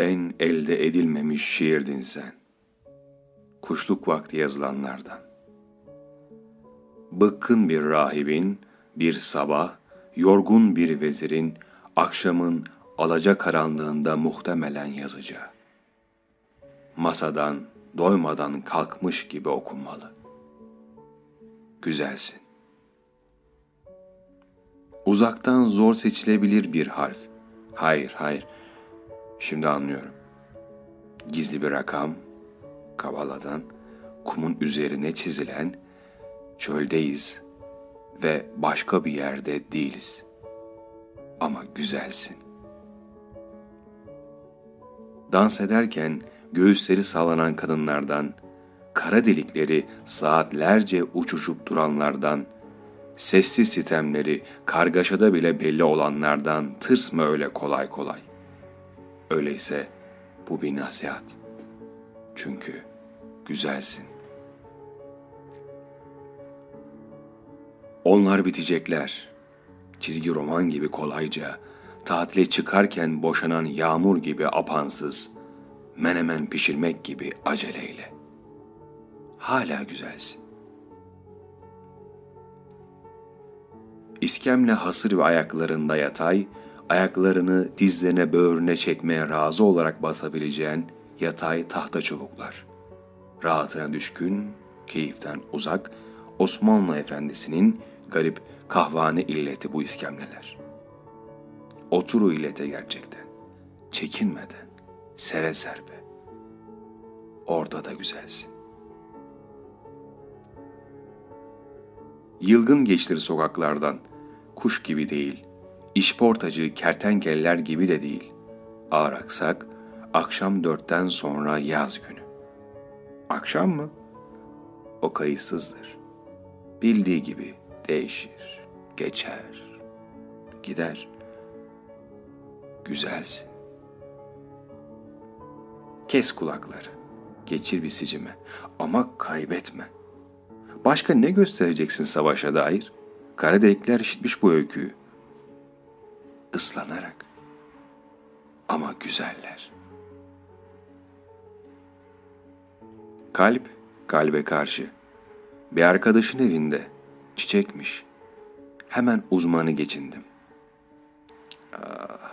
En elde edilmemiş şiirdin sen. Kuşluk vakti yazılanlardan. Bıkkın bir rahibin, bir sabah, yorgun bir vezirin, akşamın alaca karanlığında muhtemelen yazacağı. Masadan, doymadan kalkmış gibi okunmalı. Güzelsin. Uzaktan zor seçilebilir bir harf. Hayır, hayır. Şimdi anlıyorum. Gizli bir rakam, Kavala'dan, kumun üzerine çizilen, çöldeyiz ve başka bir yerde değiliz. Ama güzelsin. Dans ederken göğüsleri sallanan kadınlardan, kara delikleri saatlerce uçuşup duranlardan, sessiz sitemleri kargaşada bile belli olanlardan tırsma öyle kolay kolay. Öyleyse bu bir nasihat. Çünkü güzelsin. Onlar bitecekler. Çizgi roman gibi kolayca, tatile çıkarken boşanan yağmur gibi apansız, menemen pişirmek gibi aceleyle. Hala güzelsin. İskemle hasır ve ayaklarında yatay, ayaklarını dizlerine böğrüne çekmeye razı olarak basabileceğin yatay tahta çubuklar. Rahatına düşkün, keyiften uzak, Osmanlı efendisinin garip kahvane illeti bu iskemleler. Oturu illete gerçekten, çekinmeden, sere serpe. Orada da güzelsin. Yılgın geçtir sokaklardan, kuş gibi değil, işportacı kertenkeleler gibi de değil. Ağır aksak, akşam dörtten sonra yaz günü. Akşam mı? O kayıtsızdır. Bildiği gibi değişir, geçer, gider. Güzelsin. Kes kulakları, geçir bir sicime ama kaybetme. Başka ne göstereceksin savaşa dair? Kara delikler işitmiş bu öyküyü. Islanarak. Ama güzeller. Kalp, kalbe karşı. Bir arkadaşın evinde. Çiçekmiş. Hemen uzmanı geçindim. Ah,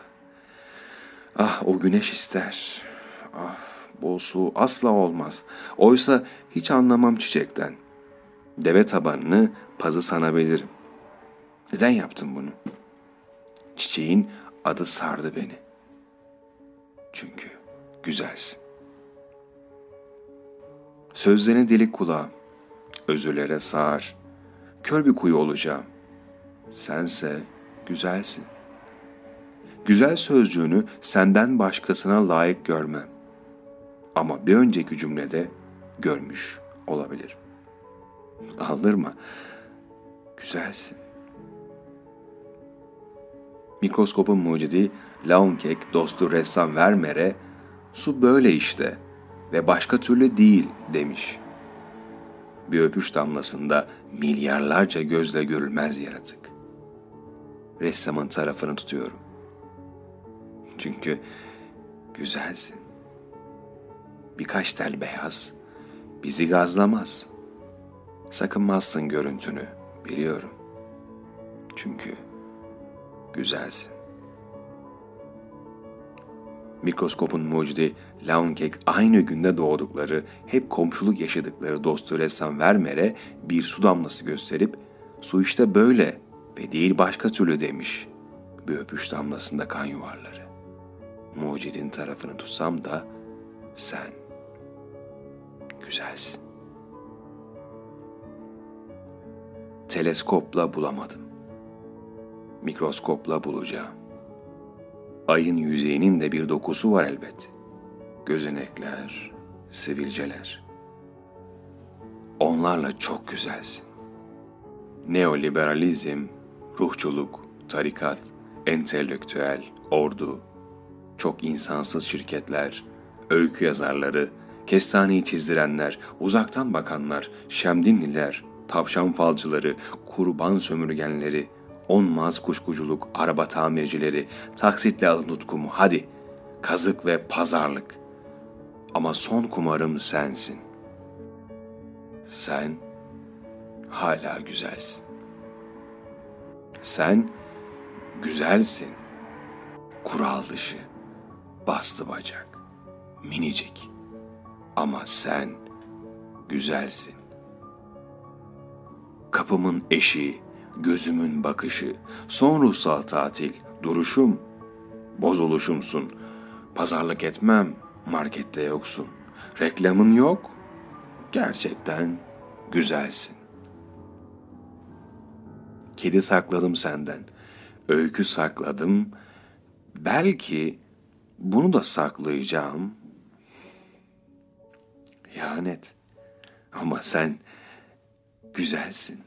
ah o güneş ister. Ah, bu su asla olmaz. Oysa hiç anlamam çiçekten. Deve tabanını pazı sanabilirim. Neden yaptın bunu? Çiçeğin adı sardı beni. Çünkü güzelsin. Sözlerine delik kulağım, özürlere sağır, kör bir kuyu olacağım. Sense güzelsin. Güzel sözcüğünü senden başkasına layık görmem. Ama bir önceki cümlede görmüş olabilirim. Aldırma. Güzelsin. Mikroskopun mucidi Launkek dostu ressam Vermeer'e su böyle işte ve başka türlü değil demiş. Bir öpüş damlasında milyarlarca gözle görülmez yaratık. Ressamın tarafını tutuyorum. Çünkü güzelsin. Birkaç tel beyaz bizi gazlamaz. Sakınmazsın görüntünü biliyorum. Çünkü güzelsin. Mikroskopun mucidi Launkek aynı günde doğdukları, hep komşuluk yaşadıkları dostu ressam Vermeer'e bir su damlası gösterip su işte böyle ve değil başka türlü demiş. Bir öpüş damlasında kan yuvarları. Mucidin tarafını tutsam da sen güzelsin. Teleskopla bulamadım. Mikroskopla bulacağım. Ayın yüzeyinin de bir dokusu var elbet. Gözenekler, sivilceler. Onlarla çok güzelsin. Neoliberalizm, ruhçuluk, tarikat, entelektüel, ordu, çok insansız şirketler, öykü yazarları, kestaneyi çizdirenler, uzaktan bakanlar, şemdinliler, tavşan falcıları, kurban sömürgenleri, onmaz kuşkuculuk, araba tamircileri, taksitle alın tutkumu hadi. kazık ve pazarlık. Ama son kumarım sensin. Sen hala güzelsin. Sen güzelsin. Kural dışı, bastı bacak, minicik. Ama sen güzelsin. Kapımın eşiği, gözümün bakışı, son ruhsal tatil, duruşum, bozuluşumsun. Pazarlık etmem, markette yoksun. Reklamın yok, gerçekten güzelsin. Kedi sakladım senden, öykü sakladım. Belki bunu da saklayacağım. İhanet. Ama sen güzelsin.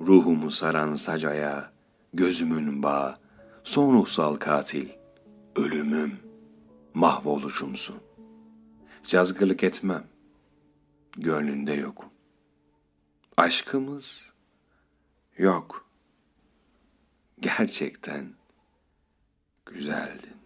Ruhumu saran sacaya, gözümün bağı, son ruhsal katil, ölümüm, mahvoluşumsun. Cazgırlık etmem, gönlünde yokum. Aşkımız yok. Gerçekten güzeldi.